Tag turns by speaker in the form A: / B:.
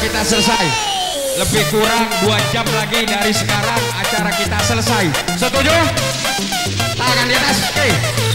A: kita selesai. Lebih kurang dua jam lagi dari sekarang acara kita selesai. Setuju? Tangan di atas. Oke. okay.